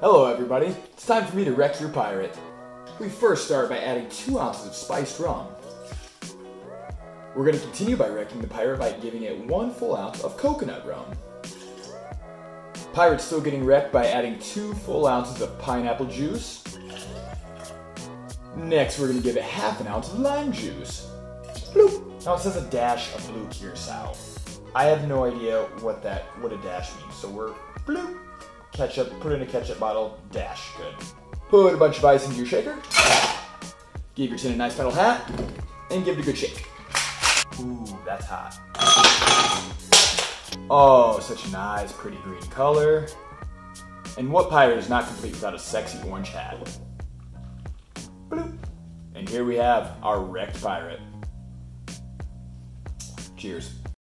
Hello, everybody. It's time for me to wreck your pirate. We first start by adding two ounces of spiced rum. We're going to continue by wrecking the pirate by giving it one full ounce of coconut rum. Pirate's still getting wrecked by adding two full ounces of pineapple juice. Next, we're going to give it half an ounce of lime juice. Bloop. Now it says a dash of blue curacao. I have no idea what that what a dash means, so we're bloop. Ketchup, put it in a ketchup bottle, dash, good. Put a bunch of ice into your shaker. Give your tin a nice metal hat, and give it a good shake. Ooh, that's hot. Oh, such a nice, pretty green color. And what pirate is not complete without a sexy orange hat? Bloop. And here we have our wrecked pirate. Cheers.